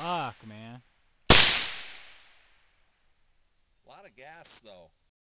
Fuck, man. A lot of gas, though.